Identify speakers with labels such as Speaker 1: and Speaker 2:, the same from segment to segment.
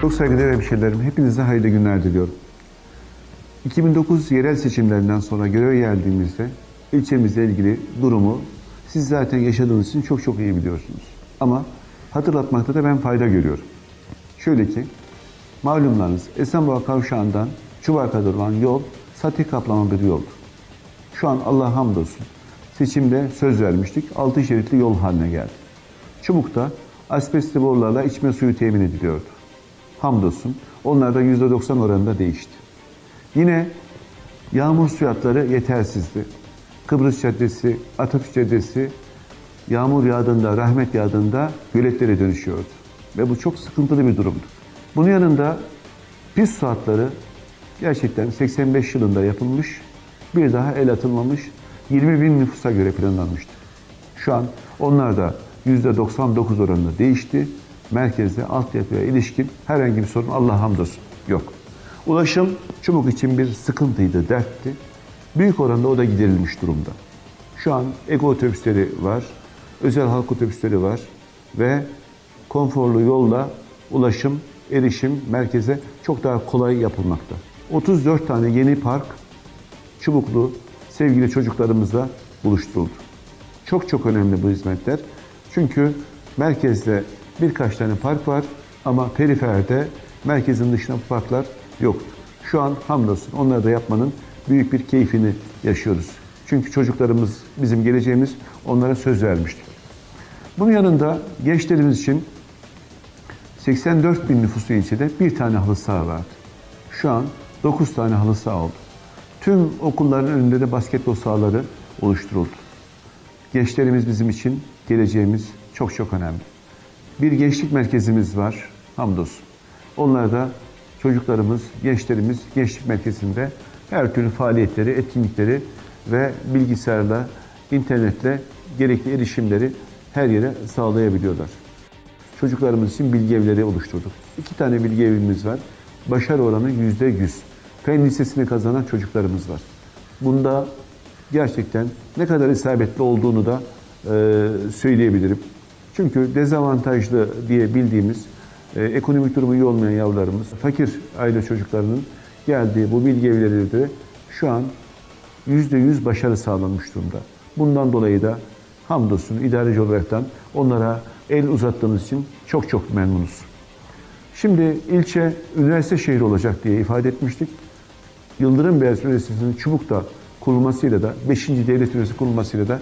Speaker 1: Çok saygıdeğer hemşehrilerim, hepinize hayırlı günler diliyorum. 2009 yerel seçimlerinden sonra göreve geldiğimizde ilçemizle ilgili durumu siz zaten yaşadığınız için çok çok iyi biliyorsunuz. Ama hatırlatmakta da ben fayda görüyorum. Şöyle ki, malumlarınız Esenboğa kavşağından Çubuğa kadar olan yol sati kaplama bir yoldu. Şu an Allah hamdolsun seçimde söz vermiştik. 6 şeritli yol haline geldi. Çubuk'ta asbestli borularla içme suyu temin ediliyordu. Hamdolsun onlar da %90 oranında değişti. Yine yağmur suyu hatları yetersizdi. Kıbrıs Caddesi, Atatürk Caddesi yağmur yağdığında, rahmet yağdığında göletlere dönüşüyordu. Ve bu çok sıkıntılı bir durumdu. Bunun yanında pis su hatları gerçekten 85 yılında yapılmış, bir daha el atılmamış 20 bin nüfusa göre planlanmıştı. Şu an onlar da %99 oranında değişti. Merkezde altyapıya ilişkin herhangi bir sorun Allah hamdolsun yok. Ulaşım Çubuk için bir sıkıntıydı, dertti. Büyük oranda o da giderilmiş durumda. Şu an ego otobüsleri var, özel halk otobüsleri var ve konforlu yolla ulaşım, erişim merkeze çok daha kolay yapılmakta. 34 tane yeni park Çubuklu sevgili çocuklarımızla buluşturuldu. Çok çok önemli bu hizmetler. Çünkü merkezde birkaç tane park var ama periferde merkezin dışında parklar yoktu. Şu an hamdolsun onları da yapmanın büyük bir keyfini yaşıyoruz. Çünkü çocuklarımız bizim geleceğimiz onlara söz vermiştik. Bunun yanında gençlerimiz için 84 bin nüfuslu ilçede bir tane halı saha vardı. Şu an 9 tane halı saha oldu. Tüm okulların önünde de basketbol sahaları oluşturuldu. Gençlerimiz bizim için geleceğimiz çok çok önemli. Bir gençlik merkezimiz var, hamdolsun. Onlar da çocuklarımız, gençlerimiz gençlik merkezinde her türlü faaliyetleri, etkinlikleri ve bilgisayarla, internetle gerekli erişimleri her yere sağlayabiliyorlar. Çocuklarımız için bilgi evleri oluşturduk. İki tane bilgi evimiz var. Başarı oranı yüzde yüz. Fen lisesini kazanan çocuklarımız var. Bunda gerçekten ne kadar isabetli olduğunu da söyleyebilirim. Çünkü dezavantajlı diye bildiğimiz e, ekonomik durumu iyi olmayan yavrularımız, fakir aile çocuklarının geldiği bu bilgi evleri de şu an yüzde yüz başarı sağlanmış durumda. Bundan dolayı da hamdolsun idareci olaraktan onlara el uzattığımız için çok çok memnunuz. Şimdi ilçe üniversite şehri olacak diye ifade etmiştik. Yıldırım Beyazıt Üniversitesi'nin Çubuk'ta kurulmasıyla da 5. Devlet Üniversitesi kurulmasıyla da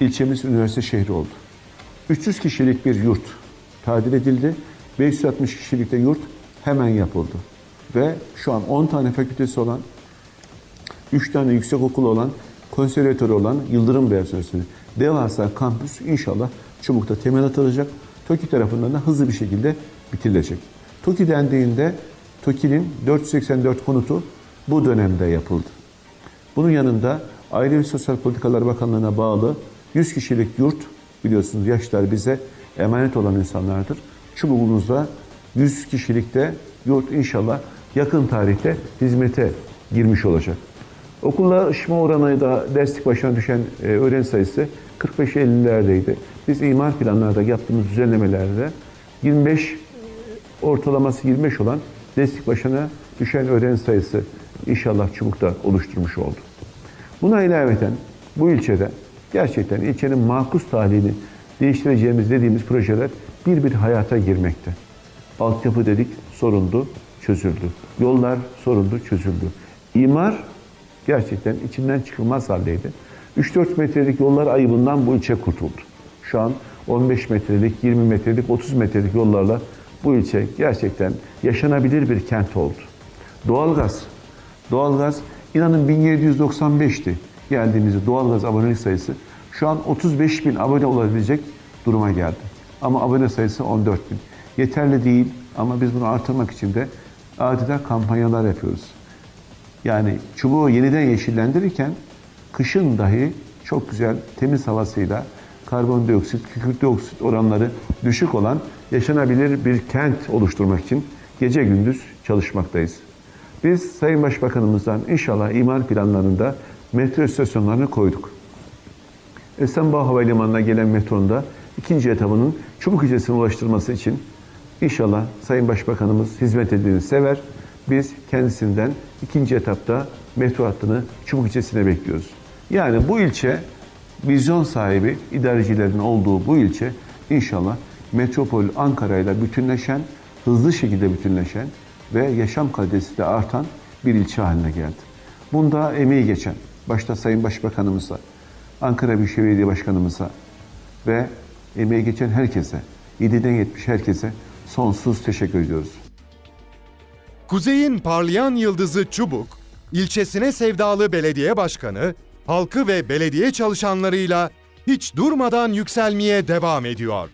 Speaker 1: ilçemiz üniversite şehri oldu. 300 kişilik bir yurt tadil edildi. 560 kişilik de yurt hemen yapıldı. Ve şu an 10 tane fakültesi olan, 3 tane yüksek okulu olan, konservatörü olan Yıldırım Beyazıt Üniversitesi devasa kampüs inşallah Çubuk'ta temel atılacak. TOKİ tarafından da hızlı bir şekilde bitirilecek. TOKİ dendiğinde TOKİ'nin 484 konutu bu dönemde yapıldı. Bunun yanında Aile ve Sosyal Politikalar Bakanlığı'na bağlı 100 kişilik yurt biliyorsunuz yaşlar bize emanet olan insanlardır. Çubuğumuzda 100 kişilikte yurt inşallah yakın tarihte hizmete girmiş olacak. Okullaşma oranı da derslik başına düşen e, öğrenci sayısı 45-50'lerdeydi. Biz imar planlarda yaptığımız düzenlemelerde 25 ortalaması 25 olan derslik başına düşen öğrenci sayısı inşallah Çubuk'ta oluşturmuş oldu. Buna ilaveten bu ilçede gerçekten ilçenin makus talihini değiştireceğimiz dediğimiz projeler bir bir hayata girmekte. Altyapı dedik sorundu, çözüldü. Yollar sorundu, çözüldü. İmar gerçekten içinden çıkılmaz haldeydi. 3-4 metrelik yollar ayıbından bu ilçe kurtuldu. Şu an 15 metrelik, 20 metrelik, 30 metrelik yollarla bu ilçe gerçekten yaşanabilir bir kent oldu. Doğalgaz. Doğalgaz inanın 1795'ti geldiğimizde doğalgaz abonelik sayısı. Şu an 35 bin abone olabilecek duruma geldi. Ama abone sayısı 14 bin. Yeterli değil ama biz bunu artırmak için de adeta kampanyalar yapıyoruz. Yani çubuğu yeniden yeşillendirirken kışın dahi çok güzel temiz havasıyla karbondioksit, kükürt dioksit oranları düşük olan yaşanabilir bir kent oluşturmak için gece gündüz çalışmaktayız. Biz Sayın Başbakanımızdan inşallah imar planlarında metro istasyonlarını koyduk. Esenboğa Havalimanı'na gelen metronun da ikinci etabının Çubuk ilçesine ulaştırması için İnşallah Sayın Başbakanımız hizmet edildiğini sever. Biz kendisinden ikinci etapta metro hattını Çubuk ilçesine bekliyoruz. Yani bu ilçe vizyon sahibi idarecilerin olduğu bu ilçe inşallah metropol Ankara ile bütünleşen, hızlı şekilde bütünleşen ve yaşam kalitesi de artan bir ilçe haline geldi. Bunda emeği geçen, başta Sayın Başbakanımıza, Ankara Büyükşehir Belediye Başkanımıza ve emeği geçen herkese, 7'den 70 herkese sonsuz teşekkür ediyoruz.
Speaker 2: Kuzey'in parlayan yıldızı Çubuk, ilçesine sevdalı belediye başkanı, halkı ve belediye çalışanlarıyla hiç durmadan yükselmeye devam ediyor.